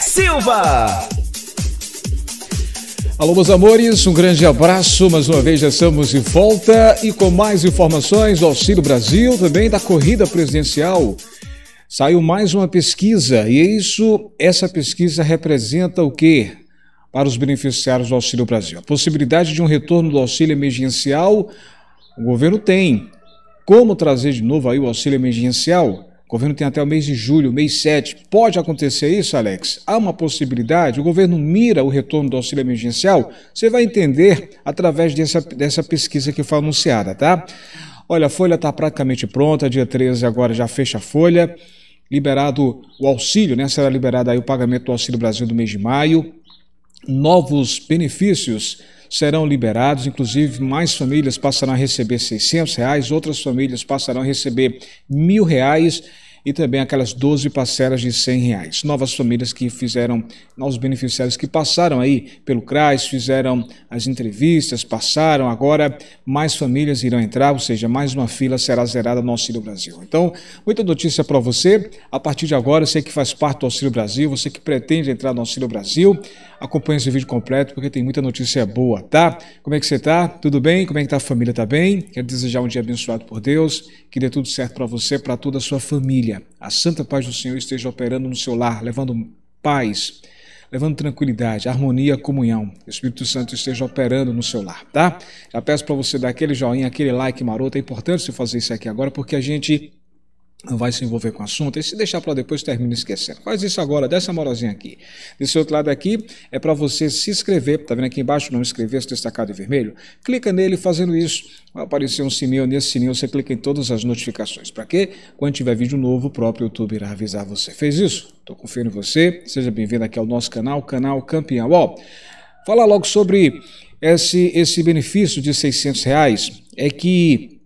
Silva. Alô, meus amores, um grande abraço. Mais uma vez já estamos de volta e com mais informações do Auxílio Brasil, também da corrida presidencial. Saiu mais uma pesquisa e isso, essa pesquisa representa o quê? Para os beneficiários do Auxílio Brasil. A possibilidade de um retorno do auxílio emergencial, o governo tem. Como trazer de novo aí o auxílio emergencial? O governo tem até o mês de julho, mês 7. Pode acontecer isso, Alex? Há uma possibilidade? O governo mira o retorno do auxílio emergencial? Você vai entender através dessa, dessa pesquisa que foi anunciada, tá? Olha, a folha está praticamente pronta, dia 13 agora já fecha a folha. Liberado o auxílio, né? Será liberado aí o pagamento do Auxílio Brasil do mês de maio. Novos benefícios serão liberados, inclusive mais famílias passarão a receber 600 reais, outras famílias passarão a receber mil reais e também aquelas 12 parcelas de 100 reais. Novas famílias que fizeram, novos beneficiários que passaram aí pelo CRAS, fizeram as entrevistas, passaram, agora mais famílias irão entrar, ou seja, mais uma fila será zerada no Auxílio Brasil. Então, muita notícia para você. A partir de agora, você que faz parte do Auxílio Brasil, você que pretende entrar no Auxílio Brasil, acompanhe esse vídeo completo porque tem muita notícia boa, tá? Como é que você tá? Tudo bem? Como é que tá a família? Tá bem? Quero desejar um dia abençoado por Deus, que dê tudo certo para você, para toda a sua família. A santa paz do Senhor esteja operando no seu lar, levando paz, levando tranquilidade, harmonia, comunhão. O Espírito Santo esteja operando no seu lar, tá? Já peço para você dar aquele joinha, aquele like maroto. É importante você fazer isso aqui agora porque a gente não vai se envolver com o assunto, e se deixar para depois termina esquecendo. Faz isso agora, dessa moralzinha aqui. Desse outro lado aqui é para você se inscrever, tá vendo aqui embaixo, não inscrever, se destacado em vermelho? Clica nele, fazendo isso, vai aparecer um sininho, nesse sininho você clica em todas as notificações. Para quê? Quando tiver vídeo novo, o próprio YouTube irá avisar você. Fez isso? Estou confiando em você, seja bem-vindo aqui ao nosso canal, canal Campeão. Ó, falar logo sobre esse, esse benefício de 600 reais, é que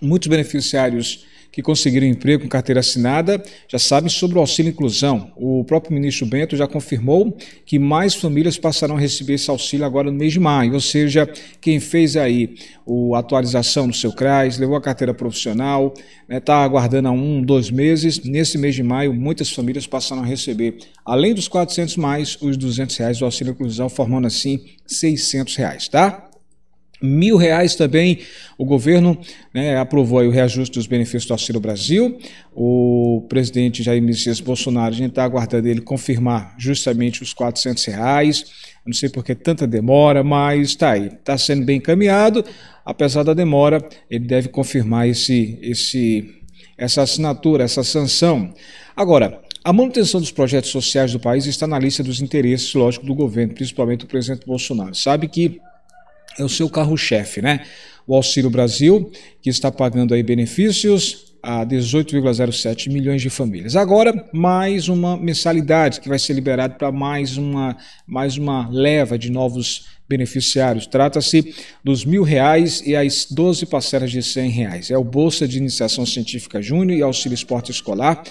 muitos beneficiários que conseguiram emprego com carteira assinada já sabem sobre o auxílio inclusão. O próprio ministro Bento já confirmou que mais famílias passarão a receber esse auxílio agora no mês de maio, ou seja, quem fez aí a atualização no seu CRAS, levou a carteira profissional, está né, tá aguardando há um, dois meses, nesse mês de maio muitas famílias passaram a receber, além dos 400 mais, os 200 reais do auxílio inclusão, formando assim 600 reais, tá? Mil reais também o governo né, aprovou o reajuste dos benefícios do Auxílio Brasil. O presidente Jair Messias Bolsonaro, a gente está aguardando ele confirmar justamente os 400 reais. Não sei por que tanta demora, mas está aí. Está sendo bem encaminhado. Apesar da demora, ele deve confirmar esse, esse, essa assinatura, essa sanção. Agora, a manutenção dos projetos sociais do país está na lista dos interesses, lógico, do governo, principalmente do presidente Bolsonaro. Sabe que é o seu carro-chefe, né? O Auxílio Brasil, que está pagando aí benefícios a 18,07 milhões de famílias. Agora, mais uma mensalidade que vai ser liberada para mais uma, mais uma leva de novos beneficiários. Trata-se dos mil reais e as 12 parcelas de 100 reais. É o Bolsa de Iniciação Científica Júnior e Auxílio Esporte Escolar,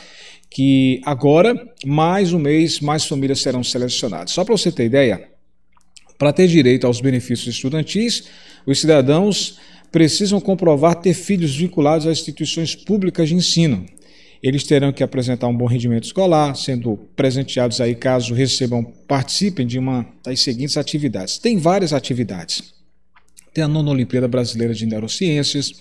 que agora, mais um mês, mais famílias serão selecionadas. Só para você ter ideia, para ter direito aos benefícios estudantis, os cidadãos precisam comprovar ter filhos vinculados a instituições públicas de ensino. Eles terão que apresentar um bom rendimento escolar, sendo presenteados aí caso recebam, participem de uma das seguintes atividades. Tem várias atividades. Tem a nona Olimpíada Brasileira de Neurociências,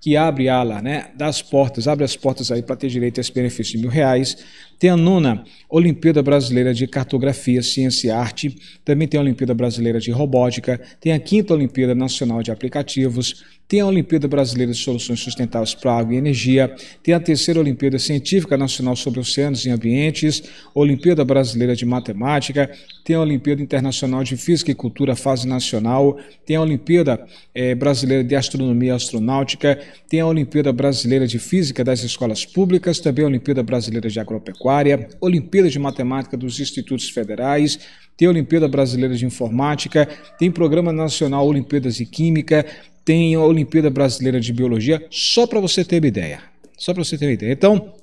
que abre ala, né, das portas, abre as portas aí para ter direito a esse benefício de mil reais. Tem a nona Olimpíada Brasileira de Cartografia, Ciência e Arte. Também tem a Olimpíada Brasileira de Robótica. Tem a quinta Olimpíada Nacional de Aplicativos. Tem a Olimpíada Brasileira de Soluções Sustentáveis para Água e Energia. Tem a terceira Olimpíada Científica Nacional sobre Oceanos e Ambientes. Olimpíada Brasileira de Matemática. Tem a Olimpíada Internacional de Física e Cultura Fase Nacional. Tem a Olimpíada eh, Brasileira de Astronomia e Astronáutica. Tem a Olimpíada Brasileira de Física das Escolas Públicas. Também a Olimpíada Brasileira de Agropecuária Agropecuária, Olimpíada de Matemática dos Institutos Federais, tem Olimpíada Brasileira de Informática, tem Programa Nacional Olimpíadas de Química, tem a Olimpíada Brasileira de Biologia, só para você ter uma ideia. Só para você ter uma ideia. Então,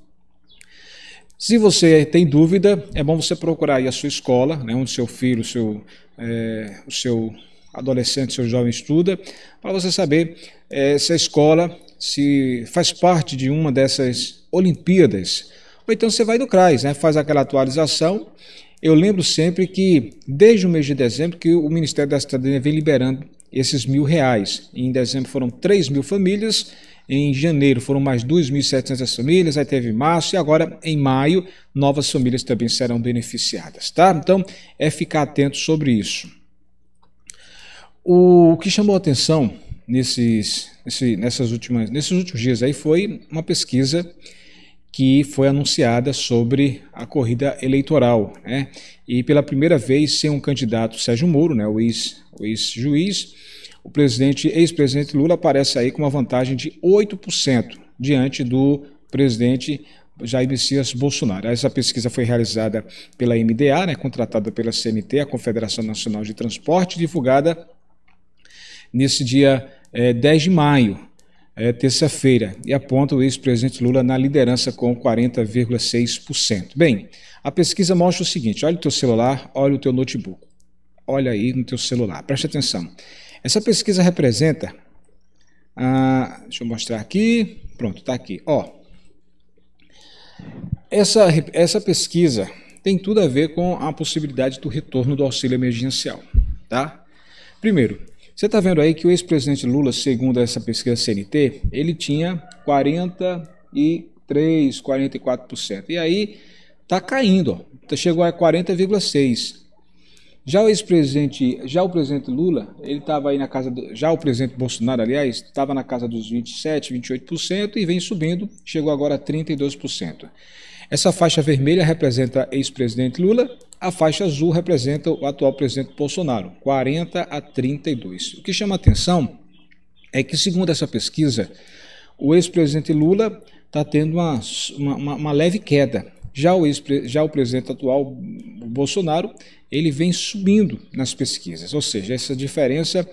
se você tem dúvida, é bom você procurar aí a sua escola, né, onde seu filho, seu, é, o seu adolescente, seu jovem estuda, para você saber é, se a escola se faz parte de uma dessas Olimpíadas ou então você vai no CRAS, né? faz aquela atualização eu lembro sempre que, desde o mês de dezembro, que o Ministério da Cidadania vem liberando esses mil reais. Em dezembro foram 3 mil famílias, em janeiro foram mais 2.700 famílias, aí teve março e agora em maio novas famílias também serão beneficiadas, tá? Então é ficar atento sobre isso. O que chamou atenção nesses, nesse, nessas últimas, nesses últimos dias aí foi uma pesquisa que foi anunciada sobre a corrida eleitoral, né? E pela primeira vez sem um candidato Sérgio Moro, né, o ex-juiz, o presidente, ex-presidente Lula aparece aí com uma vantagem de 8% diante do presidente Jair Messias Bolsonaro. Essa pesquisa foi realizada pela MDA, né, contratada pela CNT, a Confederação Nacional de Transporte, divulgada nesse dia é, eh, 10 de maio, é, terça-feira, e aponta o ex-presidente Lula na liderança com 40,6%. Bem, a pesquisa mostra o seguinte: olha o teu celular, olha o teu notebook, olha aí no teu celular, preste atenção. Essa pesquisa representa. Ah, deixa eu mostrar aqui. Pronto, está aqui. Ó, essa, essa pesquisa tem tudo a ver com a possibilidade do retorno do auxílio emergencial. Tá? Primeiro, você está vendo aí que o ex-presidente Lula, segundo essa pesquisa CNT, ele tinha 43, 44%. E aí está caindo, ó. chegou a 40,6%. Já o ex-presidente, já o presidente Lula, ele estava aí na casa, do, já o presidente Bolsonaro, aliás, estava na casa dos 27, 28% e vem subindo, chegou agora a 32%. Essa faixa vermelha representa ex-presidente Lula, a faixa azul representa o atual presidente Bolsonaro, 40 a 32. O que chama atenção é que, segundo essa pesquisa, o ex-presidente Lula está tendo uma, uma, uma leve queda. Já o, já o presidente atual, Bolsonaro, ele vem subindo nas pesquisas, ou seja, essa diferença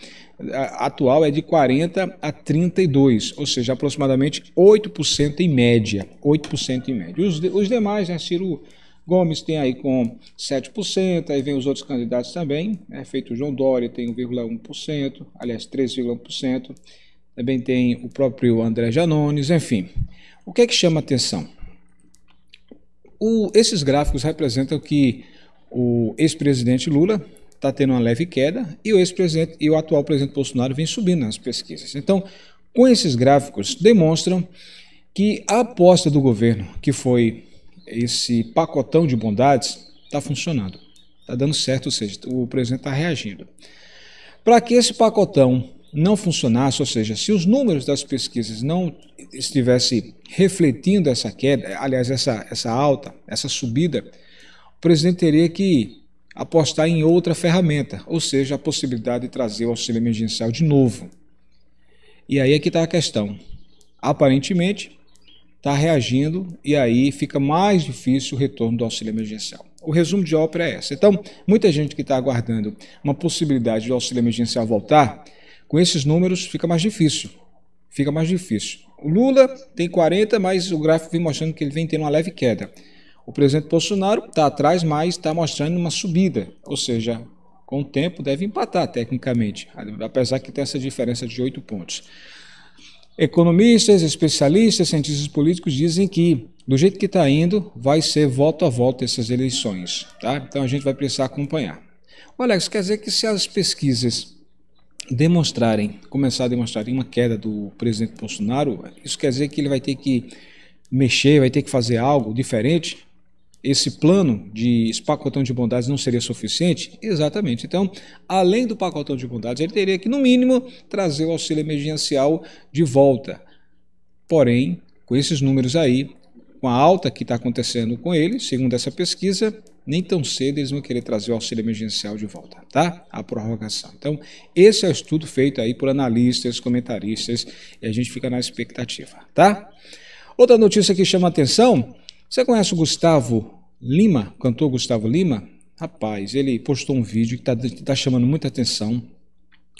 atual é de 40 a 32, ou seja, aproximadamente 8% em média, 8% em média. Os, os demais, né, Ciro Gomes tem aí com 7%, aí vem os outros candidatos também, é feito o João Dória tem 1,1%, aliás 3,1%, também tem o próprio André Janones, enfim. O que é que chama atenção? O, esses gráficos representam que o ex-presidente Lula está tendo uma leve queda e o ex-presidente e o atual presidente Bolsonaro vem subindo nas pesquisas. Então, com esses gráficos demonstram que a aposta do governo, que foi esse pacotão de bondades, está funcionando, está dando certo, ou seja, o presidente está reagindo. Para que esse pacotão não funcionasse, ou seja, se os números das pesquisas não estivessem refletindo essa queda, aliás, essa, essa alta, essa subida, o presidente teria que apostar em outra ferramenta, ou seja, a possibilidade de trazer o auxílio emergencial de novo. E aí é que está a questão. Aparentemente, está reagindo e aí fica mais difícil o retorno do auxílio emergencial. O resumo de ópera é essa. Então, muita gente que está aguardando uma possibilidade do auxílio emergencial voltar, com esses números fica mais difícil. Fica mais difícil. O Lula tem 40, mas o gráfico vem mostrando que ele vem tendo uma leve queda. O presidente Bolsonaro está atrás, mas está mostrando uma subida, ou seja, com o tempo deve empatar tecnicamente, apesar que tem essa diferença de oito pontos. Economistas, especialistas, cientistas políticos dizem que, do jeito que está indo, vai ser voto a voto essas eleições. Tá? Então a gente vai precisar acompanhar. O Alex, quer dizer que se as pesquisas demonstrarem, começar a demonstrarem uma queda do presidente Bolsonaro, isso quer dizer que ele vai ter que mexer, vai ter que fazer algo diferente? Esse plano de pacotão de bondades não seria suficiente? Exatamente. Então, além do pacotão de bondades, ele teria que, no mínimo, trazer o auxílio emergencial de volta. Porém, com esses números aí, com a alta que está acontecendo com ele, segundo essa pesquisa, nem tão cedo eles vão querer trazer o auxílio emergencial de volta, tá? A prorrogação. Então, esse é o estudo feito aí por analistas, comentaristas, e a gente fica na expectativa, tá? Outra notícia que chama atenção você conhece o Gustavo Lima, o cantor Gustavo Lima? Rapaz, ele postou um vídeo que está tá chamando muita atenção.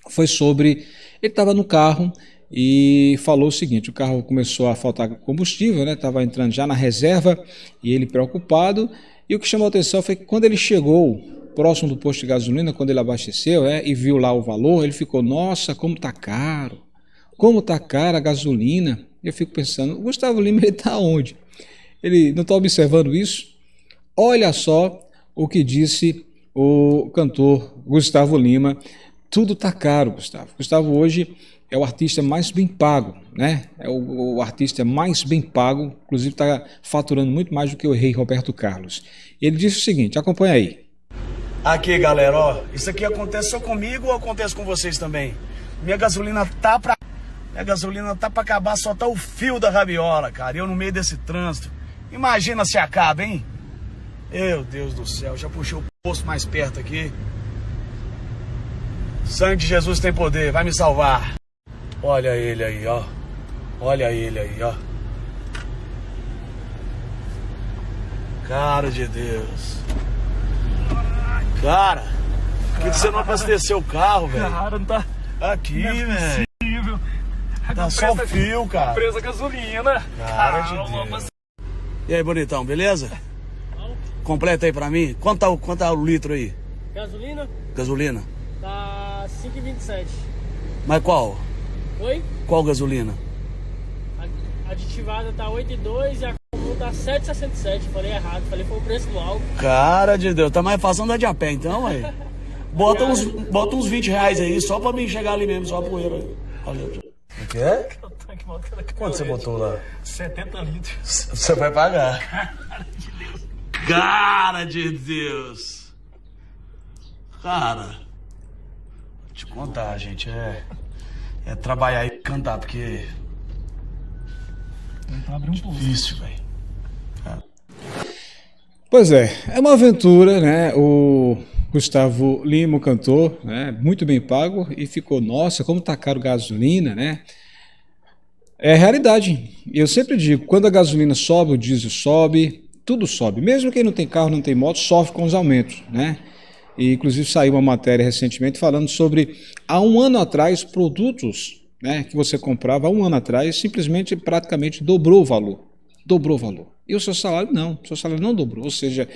Foi sobre. Ele estava no carro e falou o seguinte: o carro começou a faltar combustível, né? Estava entrando já na reserva e ele preocupado. E o que chamou a atenção foi que quando ele chegou próximo do posto de gasolina, quando ele abasteceu é, e viu lá o valor, ele ficou: Nossa, como tá caro! Como tá cara a gasolina! Eu fico pensando: o Gustavo Lima ele está onde? Ele não está observando isso? Olha só o que disse o cantor Gustavo Lima. Tudo tá caro, Gustavo. Gustavo hoje é o artista mais bem pago, né? É o, o artista mais bem pago, inclusive está faturando muito mais do que o rei Roberto Carlos. Ele disse o seguinte: acompanha aí. Aqui, galera, ó, isso aqui acontece só comigo ou acontece com vocês também? Minha gasolina tá pra. Minha gasolina tá pra acabar, só tá o fio da rabiola, cara. Eu no meio desse trânsito. Imagina se acaba, hein? Meu Deus do céu, já puxei o posto mais perto aqui. Sangue de Jesus tem poder, vai me salvar. Olha ele aí, ó. Olha ele aí, ó. Cara de Deus. Cara, por que você não abasteceu o carro, velho? Cara, não tá. Aqui, é velho. Tá só fio, cara. Presa gasolina. Cara de Ah, Deus. E aí, bonitão, beleza? Completa aí pra mim. Quanto tá, o- quanto tá o litro aí? Gasolina Gasolina? tá 5,27. Mas qual? Oi? Qual gasolina? A aditivada tá 8,2 e a comum tá 7,67. Falei errado, falei foi o preço do álcool. Cara de Deus, tá mais fácil andar de a pé então, aí. Bota uns, bota uns 20 reais aí, só pra mim chegar ali mesmo, só a poeira. Olha. O que é? Quanto você botou lá? 70 litros. Você vai pagar. Cara de Deus. Cara. Vou te contar, gente. É. É trabalhar e cantar, porque. Então abrir um posto. Difícil, velho. Pois é, é uma aventura, né? O Gustavo Lima, o cantor, né? Muito bem pago e ficou, nossa, como tá caro gasolina, né? É realidade. Eu sempre digo, quando a gasolina sobe, o diesel sobe, tudo sobe. Mesmo quem não tem carro, não tem moto, sofre com os aumentos, né? E inclusive saiu uma matéria recentemente falando sobre há um ano atrás produtos, né, que você comprava há um ano atrás simplesmente praticamente dobrou o valor, dobrou o valor. E o seu salário não, o seu salário não dobrou, ou seja,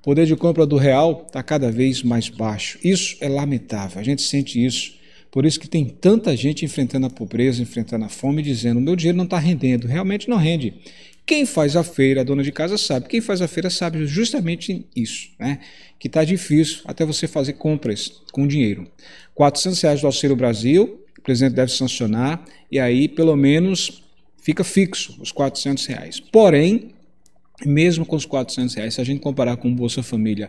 o poder de compra do real está cada vez mais baixo. Isso é lamentável, a gente sente isso. Por isso que tem tanta gente enfrentando a pobreza, enfrentando a fome, dizendo: meu dinheiro não está rendendo. Realmente não rende. Quem faz a feira, a dona de casa sabe. Quem faz a feira sabe justamente isso, né? Que está difícil até você fazer compras com dinheiro. 400 reais do Auxílio Brasil, o presidente deve sancionar, e aí pelo menos fica fixo os 400 reais. Porém, mesmo com os 400 reais, se a gente comparar com o Bolsa Família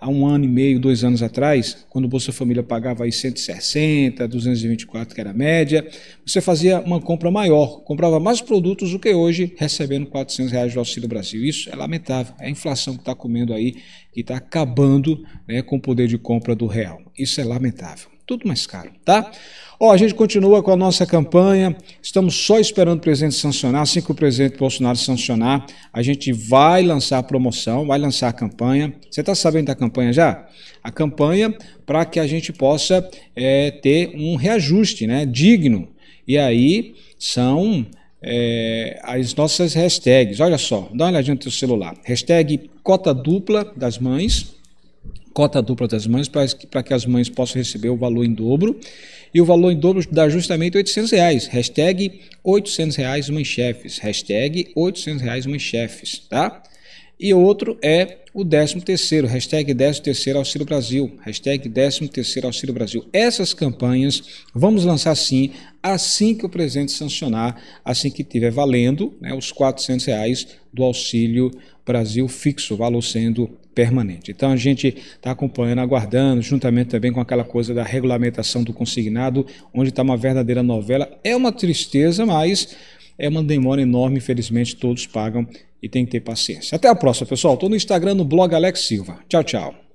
há um ano e meio, dois anos atrás, quando o Bolsa Família pagava aí 160, 224, que era a média, você fazia uma compra maior, comprava mais produtos do que hoje, recebendo 400 reais do Auxílio Brasil. Isso é lamentável, é a inflação que está comendo aí, que está acabando né, com o poder de compra do real. Isso é lamentável. Tudo mais caro, tá? Ó, a gente continua com a nossa campanha. Estamos só esperando o presidente sancionar. Assim que o presidente Bolsonaro sancionar, a gente vai lançar a promoção, vai lançar a campanha. Você está sabendo da campanha já? A campanha para que a gente possa é, ter um reajuste né, digno. E aí são é, as nossas hashtags. Olha só, dá uma olhadinha no teu celular. Hashtag cota dupla das mães cota dupla das mães para que as mães possam receber o valor em dobro. E o valor em dobro dá justamente 800 reais. Hashtag 800 reais mães chefes. Hashtag 800 reais mães chefes, tá? E outro é o 13 terceiro, hashtag 13 terceiro Auxílio Brasil, hashtag 13 terceiro Auxílio Brasil. Essas campanhas vamos lançar sim, assim que o presidente sancionar, assim que estiver valendo né, os 400 reais do Auxílio Brasil fixo, valor sendo permanente. Então a gente está acompanhando, aguardando, juntamente também com aquela coisa da regulamentação do consignado, onde está uma verdadeira novela. É uma tristeza, mas é uma demora enorme, infelizmente todos pagam e tem que ter paciência. Até a próxima, pessoal. Estou no Instagram, no blog Alex Silva. Tchau, tchau.